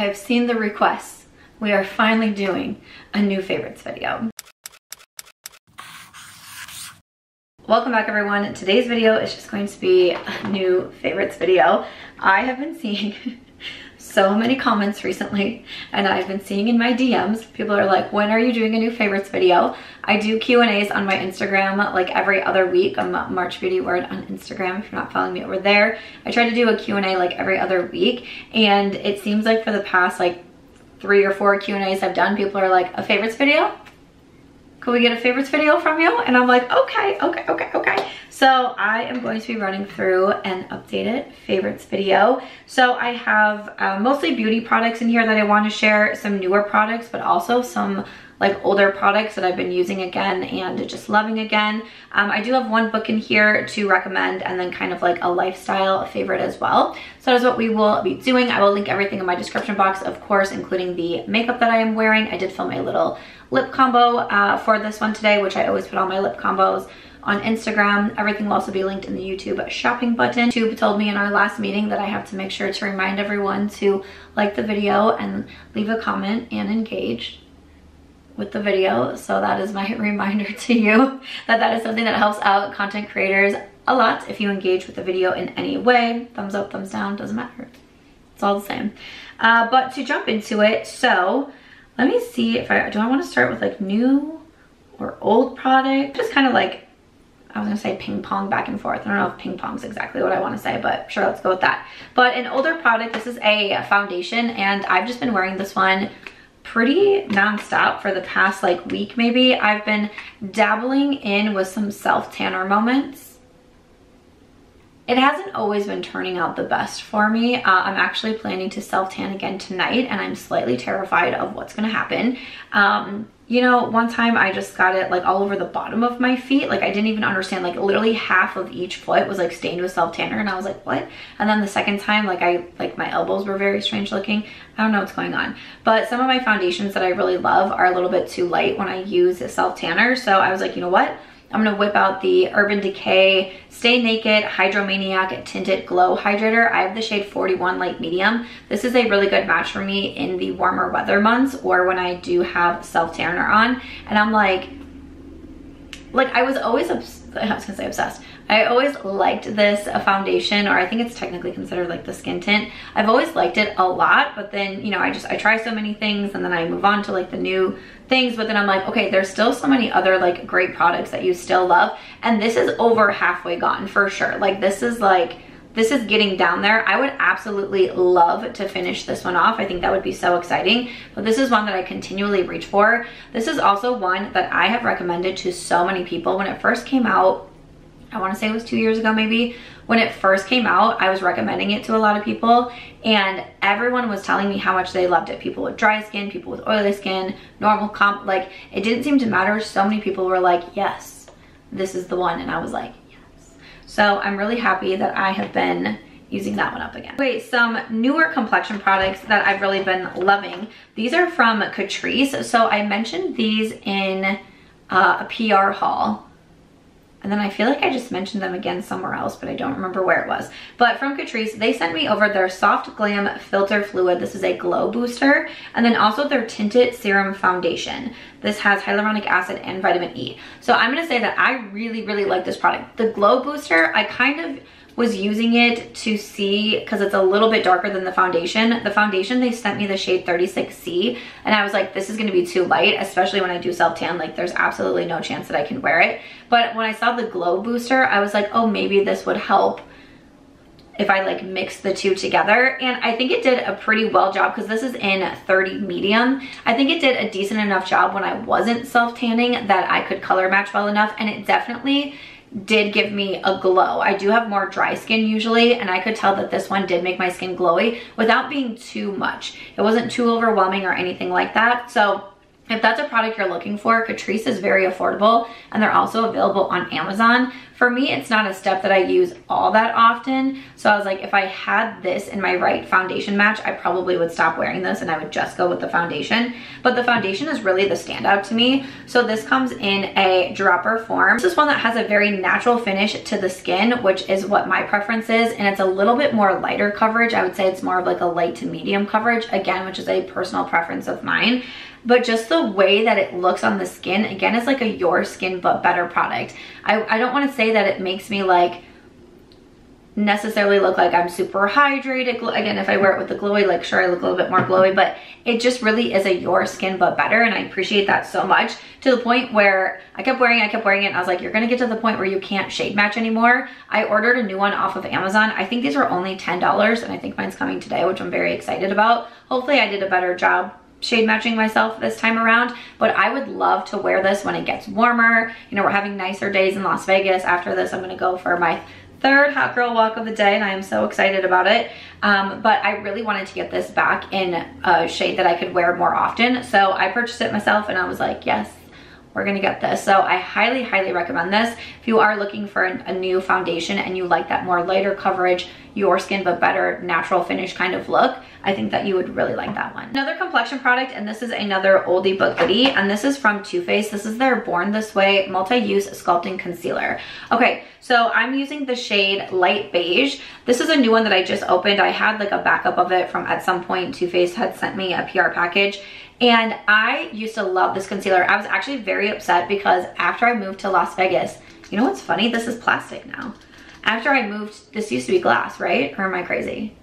I have seen the requests. We are finally doing a new favorites video. Welcome back everyone. Today's video is just going to be a new favorites video. I have been seeing so many comments recently and I've been seeing in my DMs, people are like, when are you doing a new favorites video? I do Q&As on my Instagram like every other week. I'm March Beauty Word on Instagram if you're not following me over there. I try to do a Q&A like every other week and it seems like for the past like three or four Q&As I've done, people are like, a favorites video? Could we get a favorites video from you? And I'm like, okay, okay, okay, okay. So I am going to be running through an updated favorites video. So I have uh, mostly beauty products in here that I want to share, some newer products, but also some like older products that I've been using again and just loving again. Um, I do have one book in here to recommend and then kind of like a lifestyle favorite as well. So that is what we will be doing. I will link everything in my description box, of course, including the makeup that I am wearing. I did film a little lip combo uh, for this one today, which I always put all my lip combos on Instagram. Everything will also be linked in the YouTube shopping button. Tube told me in our last meeting that I have to make sure to remind everyone to like the video and leave a comment and engage with the video. So that is my reminder to you that that is something that helps out content creators a lot if you engage with the video in any way. Thumbs up, thumbs down, doesn't matter. It's all the same. Uh, but to jump into it, so let me see if I, do I want to start with like new or old product? Just kind of like, I was gonna say ping pong back and forth. I don't know if ping pong's exactly what I wanna say, but sure, let's go with that. But an older product, this is a foundation and I've just been wearing this one pretty nonstop for the past like week maybe. I've been dabbling in with some self tanner moments it hasn't always been turning out the best for me. Uh, I'm actually planning to self-tan again tonight and I'm slightly terrified of what's gonna happen. Um, you know, one time I just got it like all over the bottom of my feet. Like I didn't even understand, like literally half of each foot was like stained with self-tanner and I was like, what? And then the second time, like I, like my elbows were very strange looking. I don't know what's going on. But some of my foundations that I really love are a little bit too light when I use self-tanner. So I was like, you know what? I'm gonna whip out the Urban Decay Stay Naked Hydromaniac Tinted Glow Hydrator. I have the shade 41 Light Medium. This is a really good match for me in the warmer weather months or when I do have self-tanner on. And I'm like, like I was always, I was gonna say obsessed. I always liked this foundation, or I think it's technically considered like the skin tint. I've always liked it a lot, but then, you know, I just, I try so many things and then I move on to like the new things, but then I'm like, okay, there's still so many other like great products that you still love. And this is over halfway gone for sure. Like this is like, this is getting down there. I would absolutely love to finish this one off. I think that would be so exciting, but this is one that I continually reach for. This is also one that I have recommended to so many people. When it first came out, I wanna say it was two years ago maybe, when it first came out, I was recommending it to a lot of people and everyone was telling me how much they loved it. People with dry skin, people with oily skin, normal comp, like it didn't seem to matter. So many people were like, yes, this is the one. And I was like, yes. So I'm really happy that I have been using that one up again. Wait, some newer complexion products that I've really been loving. These are from Catrice. So I mentioned these in uh, a PR haul and then I feel like I just mentioned them again somewhere else, but I don't remember where it was. But from Catrice, they sent me over their Soft Glam Filter Fluid. This is a glow booster. And then also their Tinted Serum Foundation. This has hyaluronic acid and vitamin E. So I'm gonna say that I really, really like this product. The glow booster, I kind of was using it to see, because it's a little bit darker than the foundation. The foundation, they sent me the shade 36C, and I was like, this is gonna be too light, especially when I do self-tan, like there's absolutely no chance that I can wear it. But when I saw the glow booster, I was like, oh, maybe this would help if I like mix the two together. And I think it did a pretty well job because this is in 30 medium. I think it did a decent enough job when I wasn't self-tanning that I could color match well enough. And it definitely did give me a glow. I do have more dry skin usually and I could tell that this one did make my skin glowy without being too much. It wasn't too overwhelming or anything like that. So if that's a product you're looking for, Catrice is very affordable and they're also available on Amazon For me, it's not a step that I use all that often. So I was like, if I had this in my right foundation match, I probably would stop wearing this and I would just go with the foundation. But the foundation is really the standout to me. So this comes in a dropper form. This is one that has a very natural finish to the skin, which is what my preference is. And it's a little bit more lighter coverage. I would say it's more of like a light to medium coverage, again, which is a personal preference of mine but just the way that it looks on the skin, again, is like a your skin but better product. I, I don't want to say that it makes me like necessarily look like I'm super hydrated. Again, if I wear it with the glowy, like sure, I look a little bit more glowy, but it just really is a your skin but better. And I appreciate that so much to the point where I kept wearing I kept wearing it. And I was like, you're gonna get to the point where you can't shade match anymore. I ordered a new one off of Amazon. I think these are only $10 and I think mine's coming today, which I'm very excited about. Hopefully I did a better job shade matching myself this time around, but I would love to wear this when it gets warmer. You know, we're having nicer days in Las Vegas. After this, I'm gonna go for my third hot girl walk of the day and I am so excited about it. Um, but I really wanted to get this back in a shade that I could wear more often. So I purchased it myself and I was like, yes, we're gonna get this. So I highly, highly recommend this. If you are looking for a new foundation and you like that more lighter coverage, your skin but better natural finish kind of look, I think that you would really like that one. Another complexion product, and this is another oldie but goodie, and this is from Too Faced. This is their Born This Way Multi-Use Sculpting Concealer. Okay, so I'm using the shade Light Beige. This is a new one that I just opened. I had like a backup of it from at some point Too Faced had sent me a PR package and I used to love this concealer. I was actually very upset because after I moved to Las Vegas, you know what's funny? This is plastic now. After I moved, this used to be glass, right? Or am I crazy?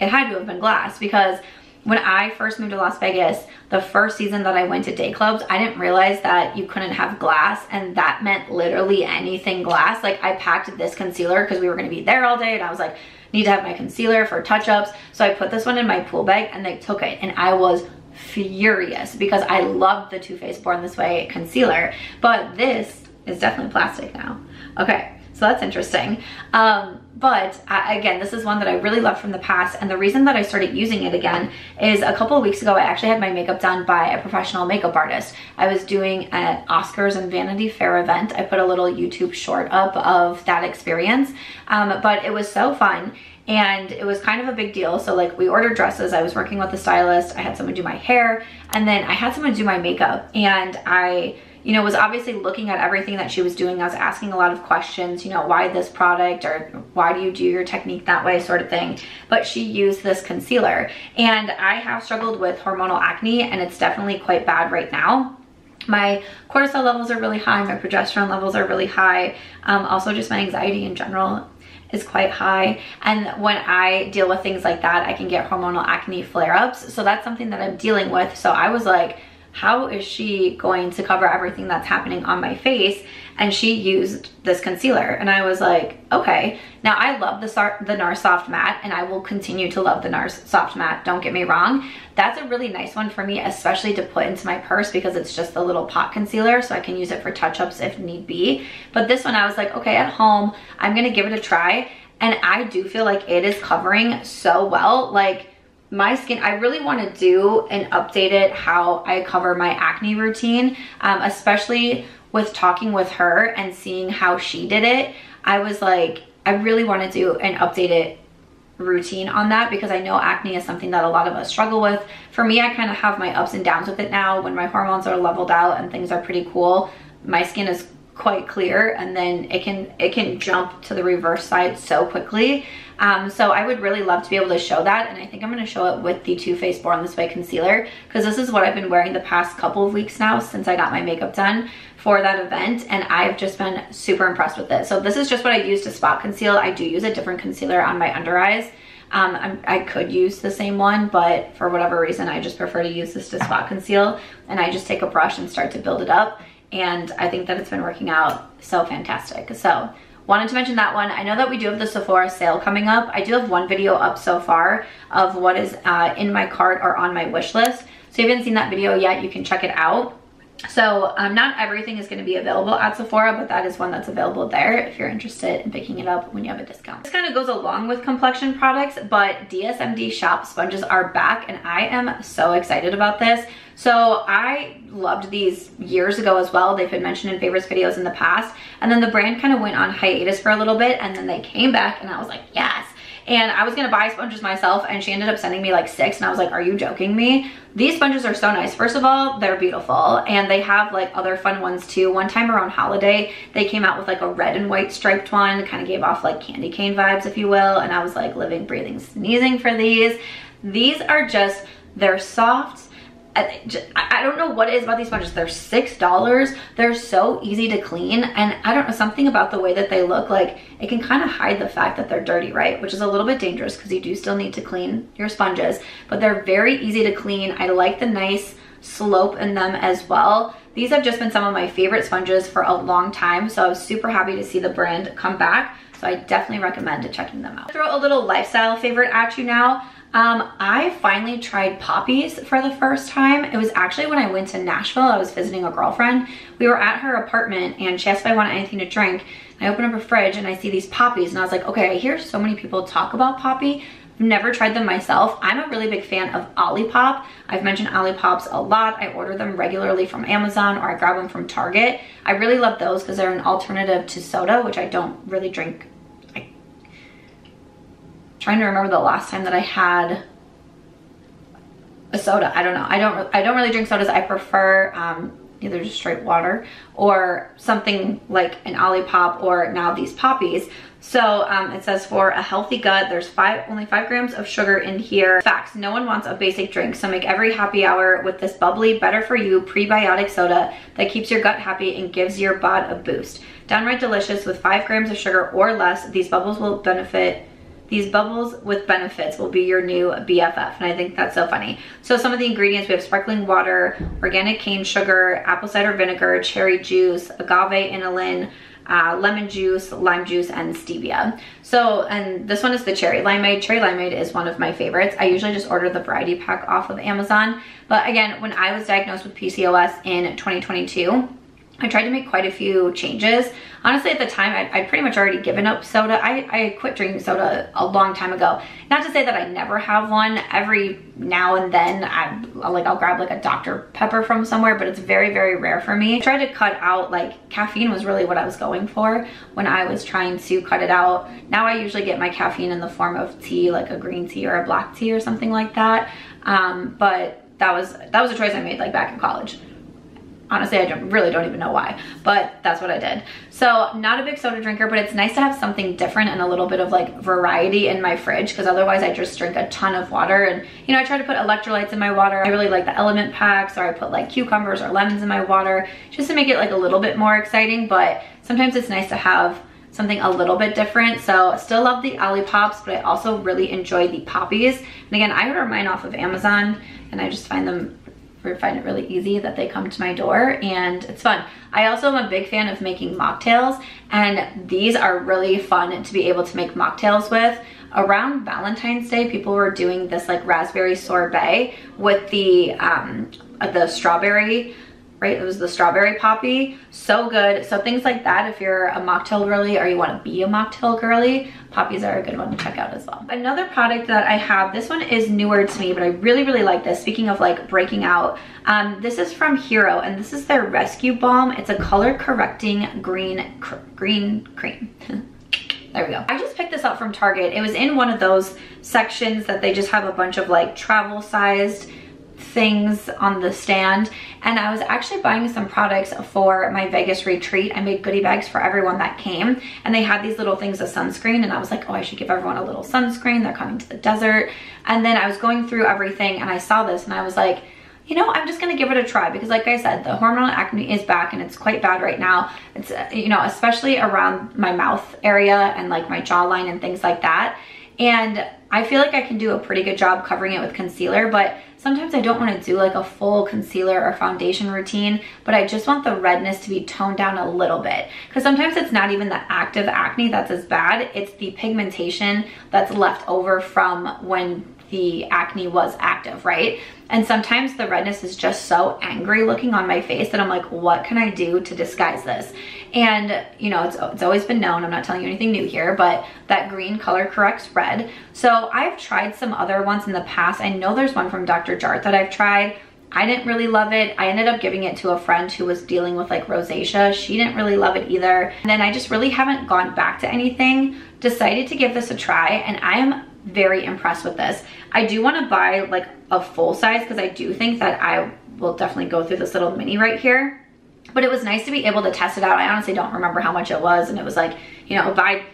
It had to have been glass because when I first moved to Las Vegas, the first season that I went to day clubs, I didn't realize that you couldn't have glass and that meant literally anything glass. Like I packed this concealer because we were gonna be there all day and I was like, need to have my concealer for touch-ups. So I put this one in my pool bag and they took it and I was furious because I love the Too Faced Born This Way concealer, but this is definitely plastic now. Okay, so that's interesting. Um, but I, again, this is one that I really love from the past. And the reason that I started using it again is a couple of weeks ago, I actually had my makeup done by a professional makeup artist. I was doing an Oscars and Vanity Fair event. I put a little YouTube short up of that experience, um, but it was so fun and it was kind of a big deal. So like we ordered dresses, I was working with the stylist, I had someone do my hair, and then I had someone do my makeup and I you know, was obviously looking at everything that she was doing. I was asking a lot of questions, you know, why this product or why do you do your technique that way sort of thing. But she used this concealer. And I have struggled with hormonal acne and it's definitely quite bad right now. My cortisol levels are really high. My progesterone levels are really high. Um, also just my anxiety in general is quite high. And when I deal with things like that I can get hormonal acne flare-ups. So that's something that I'm dealing with. So I was like how is she going to cover everything that's happening on my face? And she used this concealer and I was like, okay. Now I love the, the NARS Soft Matte and I will continue to love the NARS Soft Matte, don't get me wrong. That's a really nice one for me, especially to put into my purse because it's just a little pot concealer so I can use it for touch-ups if need be. But this one I was like, okay, at home, I'm gonna give it a try. And I do feel like it is covering so well. Like my skin, I really want to do and update it how I cover my acne routine, um, especially with talking with her and seeing how she did it. I was like, I really want to do an updated routine on that because I know acne is something that a lot of us struggle with. For me, I kind of have my ups and downs with it now when my hormones are leveled out and things are pretty cool. My skin is quite clear and then it can it can jump to the reverse side so quickly um, so I would really love to be able to show that and I think I'm going to show it with the Too Faced Born This Way concealer because this is what I've been wearing the past couple of weeks now since I got my makeup done for that event and I've just been super impressed with it. So this is just what I use to spot conceal. I do use a different concealer on my under eyes. Um, i could use the same one, but for whatever reason, I just prefer to use this to spot conceal. And I just take a brush and start to build it up and I think that it's been working out so fantastic. So wanted to mention that one. I know that we do have the Sephora sale coming up. I do have one video up so far of what is uh, in my cart or on my wish list. So if you haven't seen that video yet, you can check it out. So um, not everything is gonna be available at Sephora, but that is one that's available there if you're interested in picking it up when you have a discount. This kind of goes along with complexion products, but DSMD Shop sponges are back and I am so excited about this. So I loved these years ago as well. They've been mentioned in favorites videos in the past. And then the brand kind of went on hiatus for a little bit and then they came back and I was like, yes. And I was gonna buy sponges myself and she ended up sending me like six and I was like, are you joking me? These sponges are so nice. First of all, they're beautiful and they have like other fun ones too. One time around holiday, they came out with like a red and white striped one, kind of gave off like candy cane vibes, if you will. And I was like living, breathing, sneezing for these. These are just, they're soft, I don't know what it is about these sponges. They're $6. They're so easy to clean. And I don't know, something about the way that they look like it can kind of hide the fact that they're dirty, right? Which is a little bit dangerous because you do still need to clean your sponges. But they're very easy to clean. I like the nice slope in them as well. These have just been some of my favorite sponges for a long time. So I was super happy to see the brand come back. So I definitely recommend checking them out. Throw a little lifestyle favorite at you now. Um, I finally tried Poppis for the first time. It was actually when I went to Nashville. I was visiting a girlfriend. We were at her apartment and she asked if I wanted anything to drink. I open up a fridge and I see these Poppis and I was like, okay, I hear so many people talk about Poppi. I've never tried them myself. I'm a really big fan of Olipop. I've mentioned Olipops a lot. I order them regularly from Amazon or I grab them from Target. I really love those because they're an alternative to soda, which I don't really drink trying to remember the last time that I had a soda. I don't know. I don't I don't really drink sodas. I prefer um, either just straight water or something like an Olipop or now these Poppis. So um, it says for a healthy gut, there's five only five grams of sugar in here. Facts, no one wants a basic drink. So make every happy hour with this bubbly, better for you prebiotic soda that keeps your gut happy and gives your bod a boost. Downright delicious with five grams of sugar or less, these bubbles will benefit these bubbles with benefits will be your new BFF. And I think that's so funny. So some of the ingredients, we have sparkling water, organic cane sugar, apple cider vinegar, cherry juice, agave inulin, uh, lemon juice, lime juice, and stevia. So, and this one is the cherry limeade. Cherry limeade is one of my favorites. I usually just order the variety pack off of Amazon. But again, when I was diagnosed with PCOS in 2022, I tried to make quite a few changes. Honestly, at the time, I'd, I'd, pretty much already given up soda. I, I quit drinking soda a long time ago. Not to say that I never have one. Every now and then, I like I'll grab like a Dr. Pepper from somewhere, but it's very, very rare for me. I tried to cut out, like caffeine was really what I was going for when I was trying to cut it out. Now I usually get my caffeine in the form of tea, like a green tea or a black tea or something like that. Um, but that was, that was a choice I made like back in college. Honestly, I don't, really don't even know why, but that's what I did. So not a big soda drinker, but it's nice to have something different and a little bit of like variety in my fridge because otherwise I just drink a ton of water. And you know, I try to put electrolytes in my water. I really like the LMNT packs or I put like cucumbers or lemons in my water just to make it like a little bit more exciting. But sometimes it's nice to have something a little bit different. So still love the Olipops, but I also really enjoy the Poppis. And again, I order mine off of Amazon and I just find them find it really easy that they come to my door and it's fun. I also am a big fan of making mocktails and these are really fun to be able to make mocktails with. Around Valentine's Day, people were doing this like raspberry sorbet with the, um, the strawberry right? It was the strawberry Poppi, so good. So things like that, if you're a mocktail girly or you wanna be a mocktail girly, Poppis are a good one to check out as well. Another product that I have, this one is newer to me, but I really, really like this. Speaking of like breaking out, um, this is from Hero and this is their Rescue Balm. It's a color correcting green, cr green cream. There we go. I just picked this up from Target. It was in one of those sections that they just have a bunch of like travel sized things on the stand and I was actually buying some products for my Vegas retreat. I made goodie bags for everyone that came and they had these little things of sunscreen and I was like, oh, I should give everyone a little sunscreen. They're coming to the desert. And then I was going through everything and I saw this and I was like, you know, I'm just gonna give it a try because like I said, the hormonal acne is back and it's quite bad right now. It's, you know, especially around my mouth area and like my jawline and things like that. And I feel like I can do a pretty good job covering it with concealer, but sometimes I don't want to do like a full concealer or foundation routine, but I just want the redness to be toned down a little bit. Because sometimes it's not even the active acne that's as bad, it's the pigmentation that's left over from when the acne was active, right? And sometimes the redness is just so angry looking on my face that I'm like, what can I do to disguise this? And you know, it's, it's always been known, I'm not telling you anything new here, but that green color corrects red. So I've tried some other ones in the past. I know there's one from Dr. Jart that I've tried. I didn't really love it. I ended up giving it to a friend who was dealing with like rosacea. She didn't really love it either. And then I just really haven't gone back to anything. Decided to give this a try and I am very impressed with this. I do want to buy like a full size because I do think that I will definitely go through this little mini right here. But it was nice to be able to test it out. I honestly don't remember how much it was and it was like, you know, buy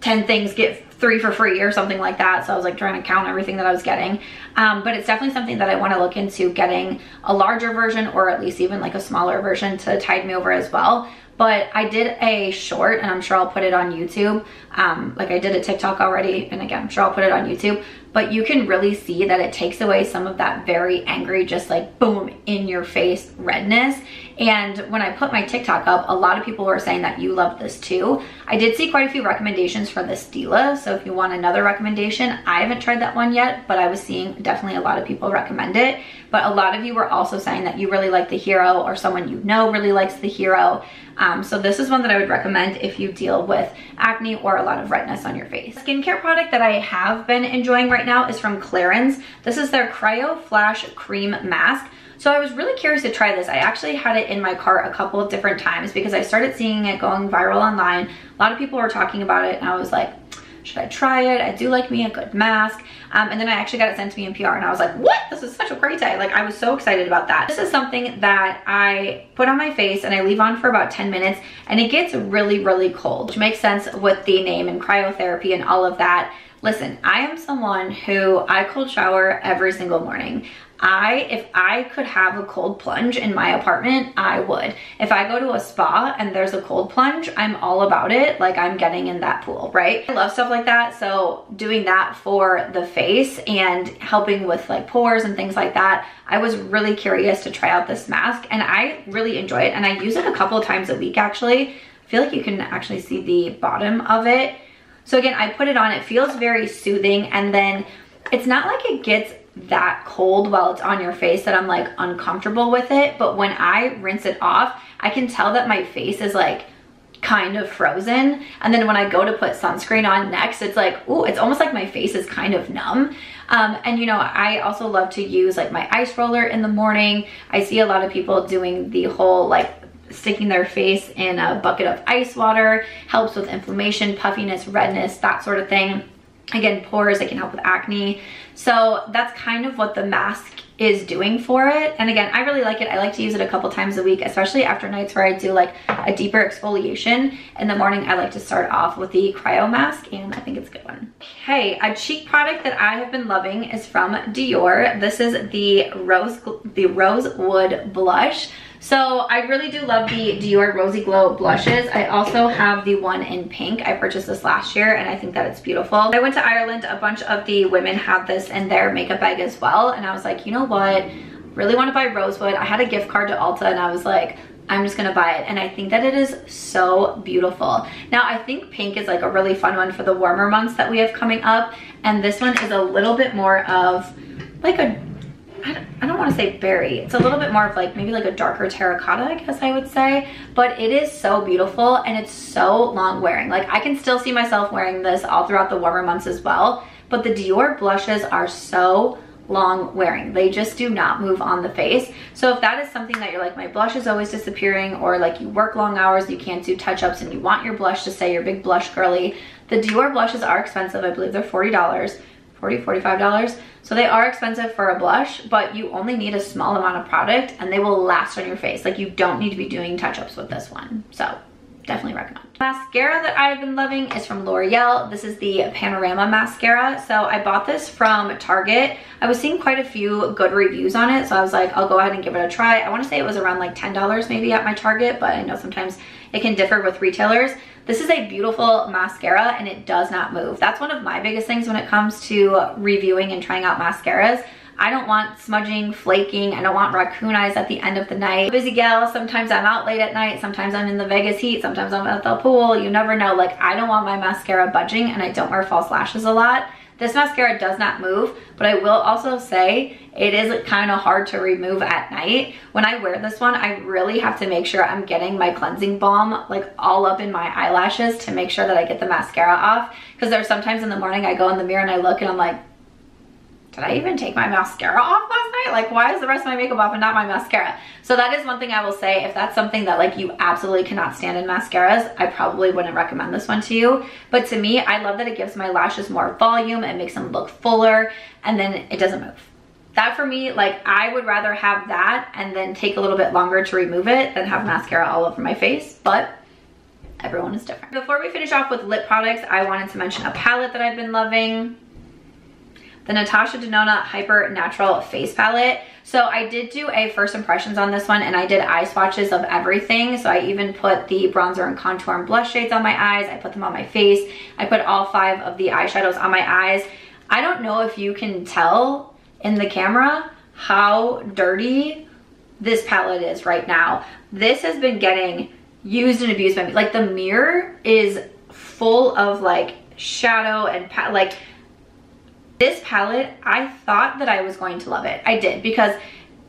10 things, get three for free or something like that. So I was like trying to count everything that I was getting. Um, but it's definitely something that I want to look into getting a larger version or at least even like a smaller version to tide me over as well. But I did a short and I'm sure I'll put it on YouTube. Um, like I did a TikTok already and again, I'm sure I'll put it on YouTube but you can really see that it takes away some of that very angry, just like boom, in your face redness. And when I put my TikTok up, a lot of people were saying that you love this too. I did see quite a few recommendations for the Stila. So if you want another recommendation, I haven't tried that one yet, but I was seeing definitely a lot of people recommend it. But a lot of you were also saying that you really like the Hero or someone you know really likes the Hero. Um, so this is one that I would recommend if you deal with acne or lot of redness on your face. Skincare product that I have been enjoying right now is from Clarins. This is their Cryo Flash Cream Mask. So I was really curious to try this. I actually had it in my cart a couple of different times because I started seeing it going viral online. A lot of people were talking about it and I was like, should I try it? I do like me a good mask. Um, and then I actually got it sent to me in PR and I was like, what? This is such a great day. Like I was so excited about that. This is something that I put on my face and I leave on for about 10 minutes and it gets really, really cold, which makes sense with the name and cryotherapy and all of that. Listen, I am someone who I cold shower every single morning. I, if I could have a cold plunge in my apartment, I would. If I go to a spa and there's a cold plunge, I'm all about it. Like I'm getting in that pool, right? I love stuff like that. So doing that for the face and helping with like pores and things like that, I was really curious to try out this mask and I really enjoy it. And I use it a couple of times a week actually. I feel like you can actually see the bottom of it. So again, I put it on, it feels very soothing and then it's not like it gets that cold while it's on your face that I'm like uncomfortable with it. But when I rinse it off, I can tell that my face is like kind of frozen. And then when I go to put sunscreen on next, it's like, oh, it's almost like my face is kind of numb. Um, and you know, I also love to use like my ice roller in the morning. I see a lot of people doing the whole like sticking their face in a bucket of ice water, helps with inflammation, puffiness, redness, that sort of thing. Again, pores, it can help with acne. So that's kind of what the mask is doing for it. And again, I really like it. I like to use it a couple times a week, especially after nights where I do like a deeper exfoliation. In the morning, I like to start off with the cryo mask and I think it's a good one. Okay, a cheek product that I have been loving is from Dior. This is the Rose, the Rosewood Blush. So I really do love the Dior Rosy Glow blushes. I also have the one in pink. I purchased this last year and I think that it's beautiful. I went to Ireland, a bunch of the women had this in their makeup bag as well. And I was like, you know what? Really want to buy Rosewood. I had a gift card to Ulta and I was like, I'm just gonna buy it and I think that it is so beautiful. Now I think pink is like a really fun one for the warmer months that we have coming up and this one is a little bit more of like a I don't, I don't want to say berry. It's a little bit more of like maybe like a darker terracotta, I guess I would say. But it is so beautiful and it's so long wearing. Like I can still see myself wearing this all throughout the warmer months as well. But the Dior blushes are so long wearing. They just do not move on the face. So if that is something that you're like, my blush is always disappearing or like you work long hours, you can't do touch-ups and you want your blush to say you're big blush girly, the Dior blushes are expensive. I believe they're $40. 40 $45. So they are expensive for a blush, but you only need a small amount of product and they will last on your face. Like you don't need to be doing touch-ups with this one. So definitely recommend. Mascara that I've been loving is from L'Oreal. This is the Panorama Mascara. So I bought this from Target. I was seeing quite a few good reviews on it. So I was like, I'll go ahead and give it a try. I wanna say it was around like $10 maybe at my Target, but I know sometimes it can differ with retailers. This is a beautiful mascara and it does not move. That's one of my biggest things when it comes to reviewing and trying out mascaras. I don't want smudging, flaking. I don't want raccoon eyes at the end of the night. Busy gal, sometimes I'm out late at night. Sometimes I'm in the Vegas heat. Sometimes I'm at the pool. You never know. Like I don't want my mascara budging and I don't wear false lashes a lot. This mascara does not move, but I will also say it is kind of hard to remove at night. When I wear this one, I really have to make sure I'm getting my cleansing balm like all up in my eyelashes to make sure that I get the mascara off. Because there's sometimes in the morning I go in the mirror and I look and I'm like, did I even take my mascara off last night? Like, why is the rest of my makeup off and not my mascara? So that is one thing I will say. If that's something that like you absolutely cannot stand in mascaras, I probably wouldn't recommend this one to you. But to me, I love that it gives my lashes more volume. It makes them look fuller and then it doesn't move. That for me, like I would rather have that and then take a little bit longer to remove it than have mascara all over my face. But everyone is different. Before we finish off with lip products, I wanted to mention a palette that I've been loving the Natasha Denona Hyper Natural Face Palette. So I did do a first impressions on this one and I did eye swatches of everything. So I even put the bronzer and contour and blush shades on my eyes. I put them on my face. I put all five of the eyeshadows on my eyes. I don't know if you can tell in the camera how dirty this palette is right now. This has been getting used and abused by me. Like the mirror is full of like shadow and like this palette, I thought that I was going to love it. I did because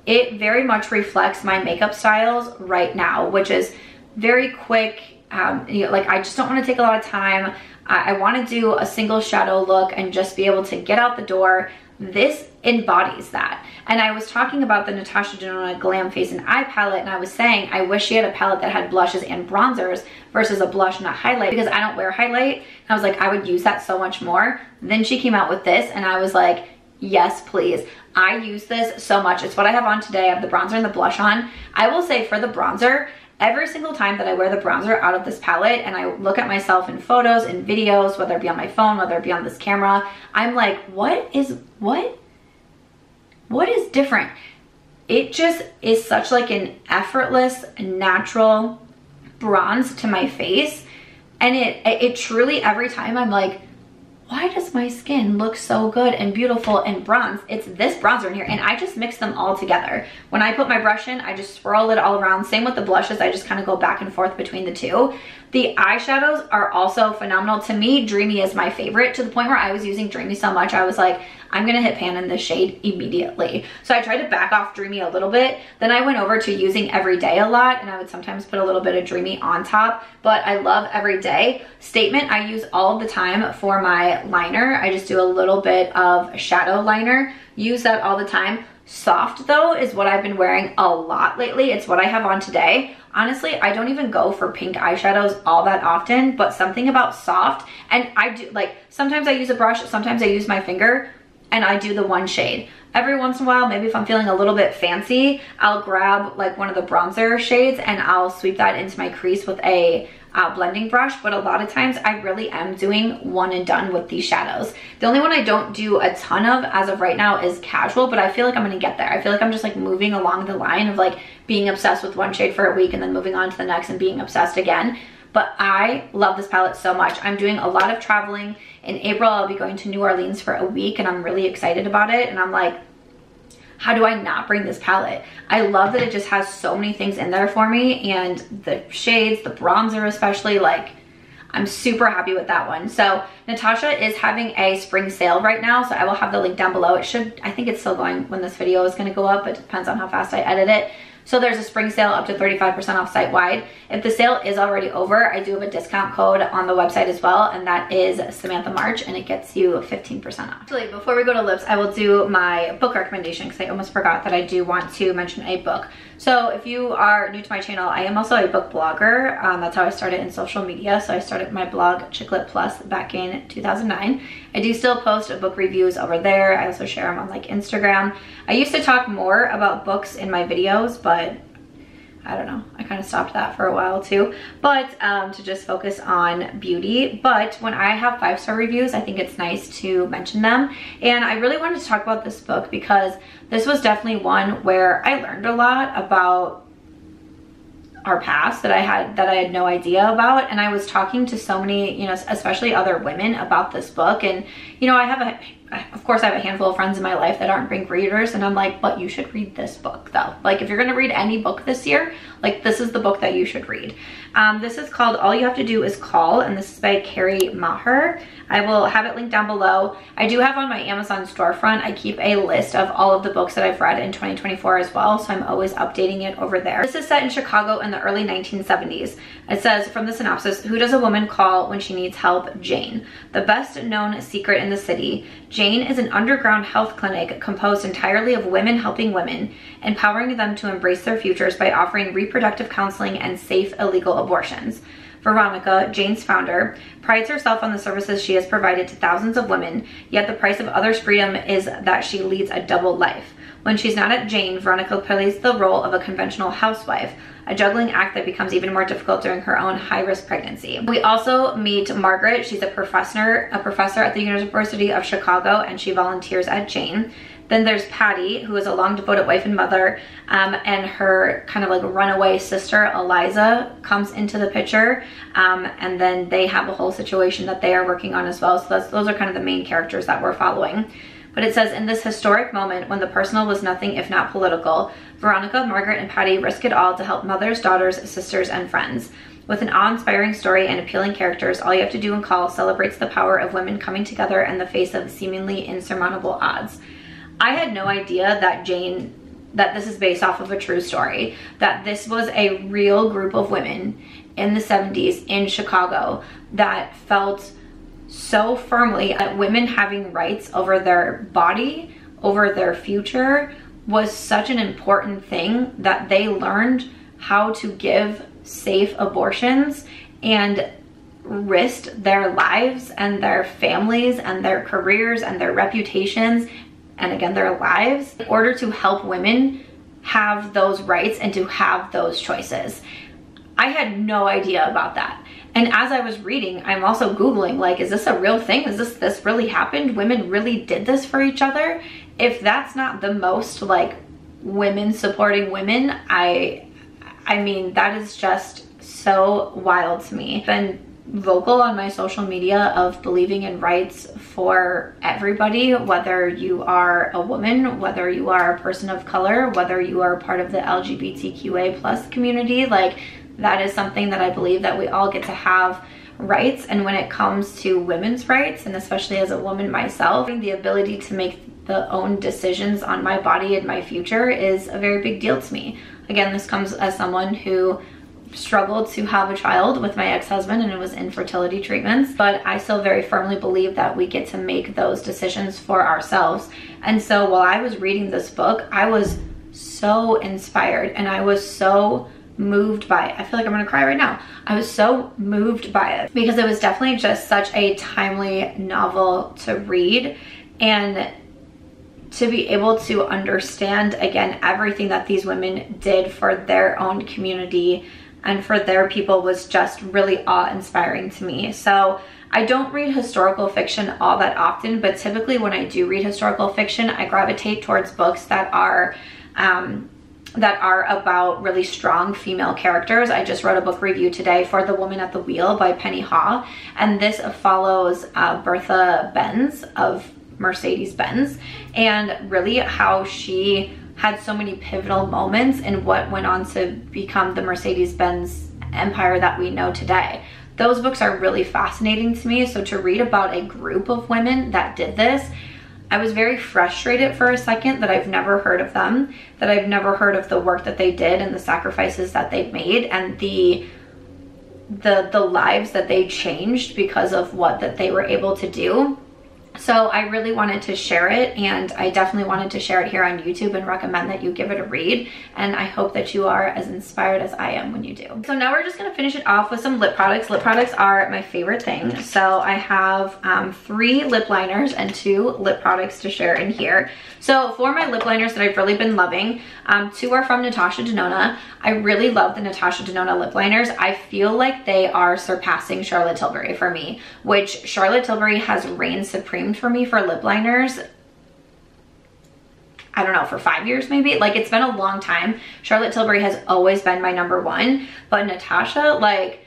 it very much reflects my makeup styles right now, which is very quick. Um, you know, like I just don't want to take a lot of time. I, I want to do a single shadow look and just be able to get out the door. This embodies that. And I was talking about the Natasha Denona Glam Face and Eye Palette and I was saying I wish she had a palette that had blushes and bronzers versus a blush and a highlight because I don't wear highlight. And I was like, I would use that so much more. Then she came out with this and I was like, yes, please. I use this so much. It's what I have on today. I have the bronzer and the blush on. I will say for the bronzer, every single time that I wear the bronzer out of this palette and I look at myself in photos and videos, whether it be on my phone, whether it be on this camera, I'm like, what is, what? what is different? It just is such like an effortless, natural bronze to my face. And it, it truly, every time I'm like, why does my skin look so good and beautiful and bronze? It's this bronzer in here and I just mix them all together. When I put my brush in, I just swirl it all around. Same with the blushes, I just kind of go back and forth between the two. The eyeshadows are also phenomenal. To me, Dreamy is my favorite to the point where I was using Dreamy so much, I was like, I'm gonna hit pan in this shade immediately. So I tried to back off Dreamy a little bit. Then I went over to using Everyday a lot and I would sometimes put a little bit of Dreamy on top, but I love Everyday. Statement I use all the time for my liner. I just do a little bit of shadow liner. Use that all the time. Soft though is what I've been wearing a lot lately. It's what I have on today. Honestly, I don't even go for pink eyeshadows all that often, but something about soft, and I do, like, sometimes I use a brush, sometimes I use my finger, and I do the one shade. Every once in a while, maybe if I'm feeling a little bit fancy, I'll grab like one of the bronzer shades and I'll sweep that into my crease with a uh, blending brush, but a lot of times I really am doing one and done with these shadows. The only one I don't do a ton of as of right now is casual, but I feel like I'm gonna get there. I feel like I'm just like moving along the line of like being obsessed with one shade for a week and then moving on to the next and being obsessed again. But I love this palette so much. I'm doing a lot of traveling. In April, I'll be going to New Orleans for a week and I'm really excited about it. And I'm like, how do I not bring this palette? I love that it just has so many things in there for me and the shades, the bronzer especially, like I'm super happy with that one. So Natasha is having a spring sale right now. So I will have the link down below. It should, I think it's still going when this video is gonna go up. It depends on how fast I edit it. So there's a spring sale up to 35% off site wide. If the sale is already over, I do have a discount code on the website as well, and that is Samantha March, and it gets you 15% off. Actually, before we go to lips, I will do my book recommendation because I almost forgot that I do want to mention a book. So if you are new to my channel, I am also a book blogger. Um, that's how I started in social media. So I started my blog Chick Lit Plus back in 2009. I do still post book reviews over there. I also share them on like Instagram. I used to talk more about books in my videos, but I don't know, I kind of stopped that for a while too, but um, to just focus on beauty. But when I have five-star reviews, I think it's nice to mention them. And I really wanted to talk about this book because this was definitely one where I learned a lot about our past that I had that I had no idea about and I was talking to so many you know especially other women about this book and you know I have a of course I have a handful of friends in my life that aren't big readers and I'm like, but you should read this book though. Like if you're gonna read any book this year, like this is the book that you should read. Um, this is called All You Have to Do Is Call and this is by Kerri Maher. I will have it linked down below. I do have on my Amazon storefront, I keep a list of all of the books that I've read in 2024 as well, so I'm always updating it over there. This is set in Chicago in the early 1970s. It says from the synopsis, who does a woman call when she needs help? Jane. The best known secret in the city, Jane is an underground health clinic composed entirely of women helping women, empowering them to embrace their futures by offering reproductive counseling and safe illegal abortions. Veronica, Jane's founder, prides herself on the services she has provided to thousands of women, yet the price of others' freedom is that she leads a double life. When she's not at Jane, Veronica plays the role of a conventional housewife, a juggling act that becomes even more difficult during her own high-risk pregnancy. We also meet Margaret. She's a professor, a professor at the University of Chicago, and she volunteers at Jane. Then there's Patty, who is a long devoted wife and mother, um, and her kind of like runaway sister, Eliza, comes into the picture. Um, and then they have a whole situation that they are working on as well. So those are kind of the main characters that we're following. But it says, in this historic moment when the personal was nothing if not political, Veronica, Margaret, and Patty risk it all to help mothers, daughters, sisters, and friends. With an awe-inspiring story and appealing characters, All You Have to Do and Call celebrates the power of women coming together in the face of seemingly insurmountable odds. I had no idea that Jane, that this is based off of a true story, that this was a real group of women in the 70s in Chicago that felt so firmly that women having rights over their body, over their future, was such an important thing that they learned how to give safe abortions and risked their lives and their families and their careers and their reputations and again their lives in order to help women have those rights and to have those choices. I had no idea about that. And as I was reading, I'm also Googling, like, is this a real thing? Is this, this really happened? Women really did this for each other? If that's not the most like women supporting women, I, I mean, that is just so wild to me. Been vocal on my social media of believing in rights for everybody, whether you are a woman, whether you are a person of color, whether you are part of the LGBTQA plus community, like that is something that I believe that we all get to have rights and when it comes to women's rights and especially as a woman myself the ability to make the own decisions on my body and my future is a very big deal to me. Again this comes as someone who struggled to have a child with my ex-husband and it was infertility treatments but I still very firmly believe that we get to make those decisions for ourselves. And so while I was reading this book I was so inspired and I was so moved by it. I feel like I'm gonna cry right now. I was so moved by it because it was definitely just such a timely novel to read and to be able to understand again everything that these women did for their own community and for their people was just really awe-inspiring to me. So I don't read historical fiction all that often, but typically when I do read historical fiction, I gravitate towards books that are um, that are about really strong female characters. I just wrote a book review today for The Woman at the Wheel by Penny Haw, and this follows uh, Bertha Benz of Mercedes-Benz and really how she had so many pivotal moments in what went on to become the Mercedes-Benz empire that we know today. Those books are really fascinating to me, so to read about a group of women that did this I was very frustrated for a second that I've never heard of them, that I've never heard of the work that they did and the sacrifices that they've made and the the the lives that they changed because of what that they were able to do. So I really wanted to share it and I definitely wanted to share it here on YouTube and recommend that you give it a read. And I hope that you are as inspired as I am when you do. So now we're just gonna finish it off with some lip products. Lip products are my favorite thing. So I have um, three lip liners and two lip products to share in here. So for my lip liners that I've really been loving, um, two are from Natasha Denona. I really love the Natasha Denona lip liners. I feel like they are surpassing Charlotte Tilbury for me, which Charlotte Tilbury has reigned supreme for me for lip liners I don't know, for five years maybe. Like it's been a long time. Charlotte Tilbury has always been my number one, but Natasha, like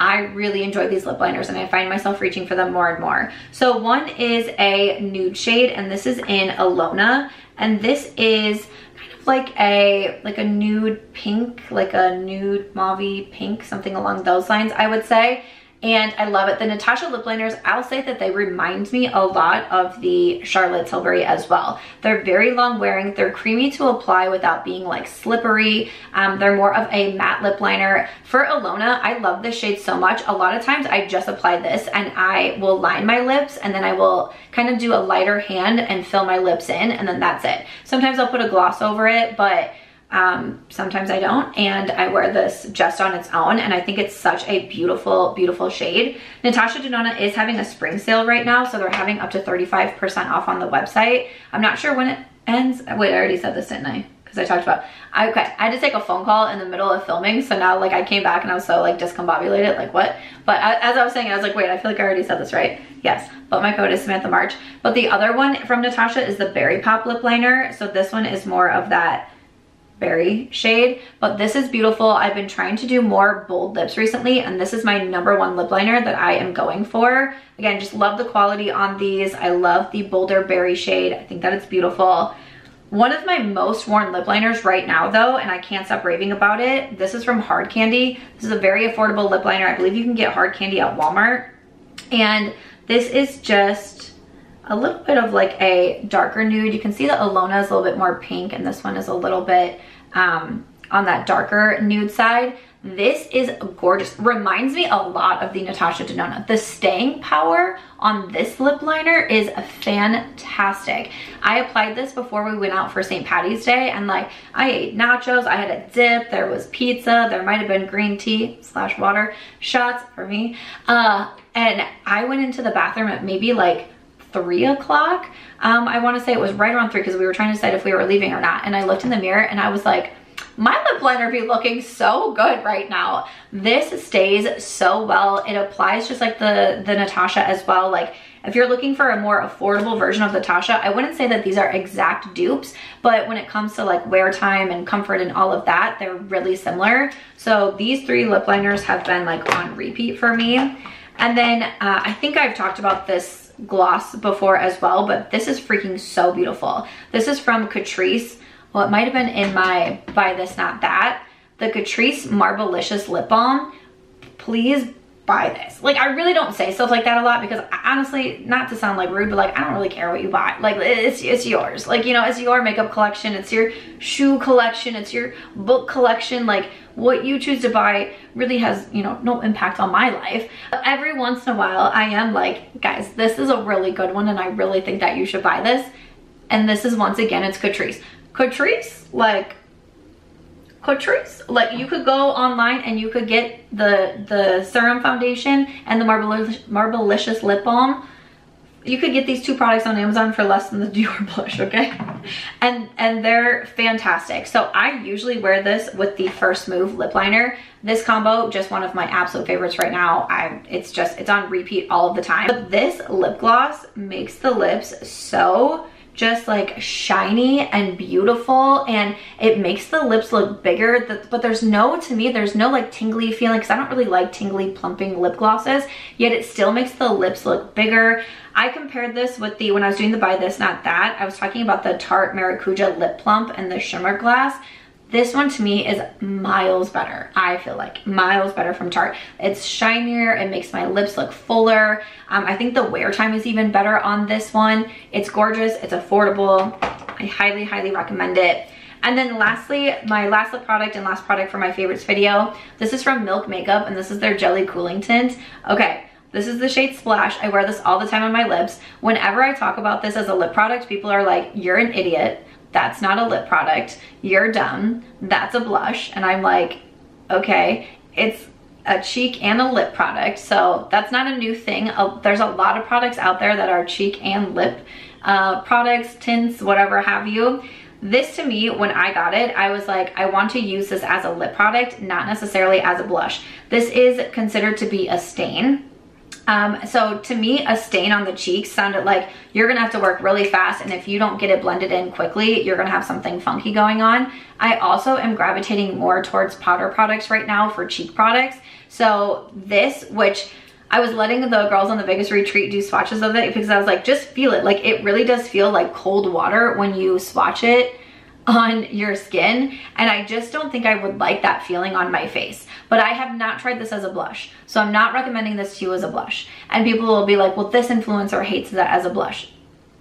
I really enjoy these lip liners and I find myself reaching for them more and more. So one is a nude shade and this is in Alona and this is kind of like a like a nude pink, like a nude mauve pink, something along those lines I would say and I love it. The Natasha lip liners, I'll say that they remind me a lot of the Charlotte Tilbury as well. They're very long wearing, they're creamy to apply without being like slippery. Um, they're more of a matte lip liner. For Alona, I love this shade so much. A lot of times I just apply this and I will line my lips and then I will kind of do a lighter hand and fill my lips in and then that's it. Sometimes I'll put a gloss over it, but um, sometimes I don't and I wear this just on its own and I think it's such a beautiful beautiful shade. Natasha Denona is having a spring sale right now so they're having up to 35% off on the website. I'm not sure when it ends. Wait I already said this didn't I? Because I talked about I, okay I had to take a phone call in the middle of filming so now like I came back and I was so like discombobulated like what? But as I was saying I was like wait I feel like I already said this right? Yes but my code is Samantha March. But the other one from Natasha is the Berry Pop lip liner. So this one is more of that berry shade but this is beautiful i've been trying to do more bold lips recently and this is my number one lip liner that i am going for again just love the quality on these i love the bolder berry shade i think that it's beautiful one of my most worn lip liners right now though, and I can't stop raving about it, this is from Hard Candy. This is a very affordable lip liner. I believe you can get Hard Candy at Walmart. And this is just a little bit of like a darker nude. You can see that Alona is a little bit more pink and this one is a little bit um, on that darker nude side. This is gorgeous. Reminds me a lot of the Natasha Denona. The staying power on this lip liner is fantastic. I applied this before we went out for St. Patty's Day and like I ate nachos, I had a dip, there was pizza, there might have been green tea slash water shots for me. Uh, and I went into the bathroom at maybe like three o'clock. Um, I wanna say it was right around three because we were trying to decide if we were leaving or not. And I looked in the mirror and I was like, my lip liner be looking so good right now. This stays so well. It applies just like the, the Natasha as well. Like if you're looking for a more affordable version of the Tasha, I wouldn't say that these are exact dupes, but when it comes to like wear time and comfort and all of that, they're really similar. So these three lip liners have been like on repeat for me. And then uh, I think I've talked about this gloss before as well, but this is freaking so beautiful. This is from Catrice. Well, it might have been in my Buy This Not That. The Catrice Marbleicious Lip Balm. Please buy this. Like, I really don't say stuff like that a lot because honestly, not to sound like rude, but like, I don't really care what you buy. Like, it's, it's yours. Like, you know, it's your makeup collection. It's your shoe collection. It's your book collection. Like, what you choose to buy really has, you know, no impact on my life. But every once in a while, I am like, guys, this is a really good one and I really think that you should buy this. And this is once again, it's Catrice. Catrice, like, Like you could go online and you could get the the serum foundation and the Marbleicious lip balm you could get these two products on Amazon for less than the Dior blush, okay? And and they're fantastic. So I usually wear this with the First Move lip liner. This combo, just one of my absolute favorites right now. I It's just, it's on repeat all of the time. But this lip gloss makes the lips so just like shiny and beautiful and it makes the lips look bigger. But there's no to me there's no like tingly feeling because I don't really like tingly plumping lip glosses yet it still makes the lips look bigger. I compared this with the when I was doing the buy this not that I was talking about the Tarte Maracuja lip plump and the shimmer glass this one to me is miles better, I feel like. Miles better from Tarte. It's shinier, it makes my lips look fuller. Um, I think the wear time is even better on this one. It's gorgeous, it's affordable. I highly, highly recommend it. And then lastly, my last lip product and last product for my favorites video. This is from Milk Makeup and this is their Jelly Cooling Tint. Okay, this is the shade Splash. I wear this all the time on my lips. Whenever I talk about this as a lip product, people are like, you're an idiot that's not a lip product. You're dumb. That's a blush. And I'm like, okay, it's a cheek and a lip product. So that's not a new thing. There's a lot of products out there that are cheek and lip uh, products, tints, whatever have you. This to me, when I got it, I was like, I want to use this as a lip product, not necessarily as a blush. This is considered to be a stain Um, so to me, a stain on the cheeks sounded like you're gonna have to work really fast and if you don't get it blended in quickly, you're gonna have something funky going on. I also am gravitating more towards powder products right now for cheek products. So this, which I was letting the girls on the Vegas retreat do swatches of it because I was like, just feel it. Like it really does feel like cold water when you swatch it on your skin and I just don't think I would like that feeling on my face. But I have not tried this as a blush. So I'm not recommending this to you as a blush. And people will be like, well, this influencer hates that as a blush.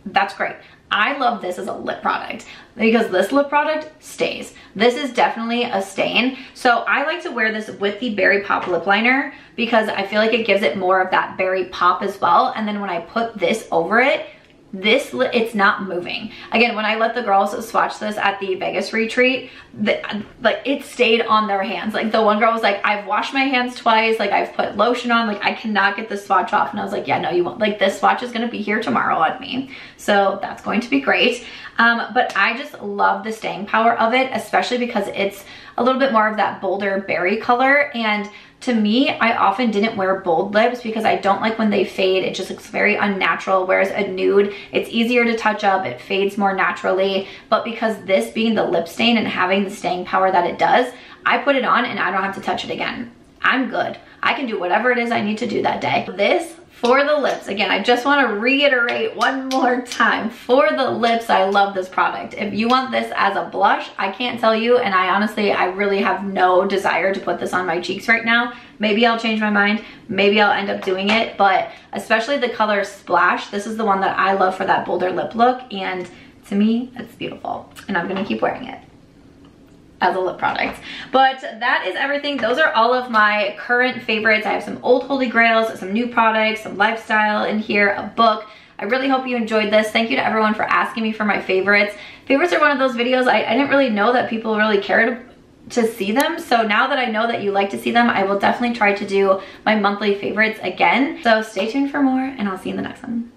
That's great. I love this as a lip product because this lip product stays. This is definitely a stain. So I like to wear this with the Berry Pop lip liner because I feel like it gives it more of that berry pop as well. And then when I put this over it, this it's not moving. Again when i let the girls swatch this at the vegas retreat the, like it stayed on their hands. Like the one girl was like i've washed my hands twice like i've put lotion on like i cannot get the swatch off. And i was like yeah no you won't. Like this swatch is going to be here tomorrow on me. So that's going to be great. Um, but i just love the staying power of it especially because it's a little bit more of that bolder berry color. And to me, I often didn't wear bold lips because I don't like when they fade. It just looks very unnatural. Whereas a nude, it's easier to touch up. It fades more naturally. But because this being the lip stain and having the staying power that it does, I put it on and I don't have to touch it again. I'm good. I can do whatever it is I need to do that day. This for the lips, again, I just wanna reiterate one more time. For the lips, I love this product. If you want this as a blush, I can't tell you, and I honestly, I really have no desire to put this on my cheeks right now. Maybe I'll change my mind. Maybe I'll end up doing it, but especially the color Splash, this is the one that I love for that bolder lip look, and to me, it's beautiful, and I'm gonna keep wearing it as a lip product. But that is everything. Those are all of my current favorites. I have some old holy grails, some new products, some lifestyle in here, a book. I really hope you enjoyed this. Thank you to everyone for asking me for my favorites. Favorites are one of those videos I, I didn't really know that people really cared to see them. So now that I know that you like to see them, I will definitely try to do my monthly favorites again. So stay tuned for more and I'll see you in the next one.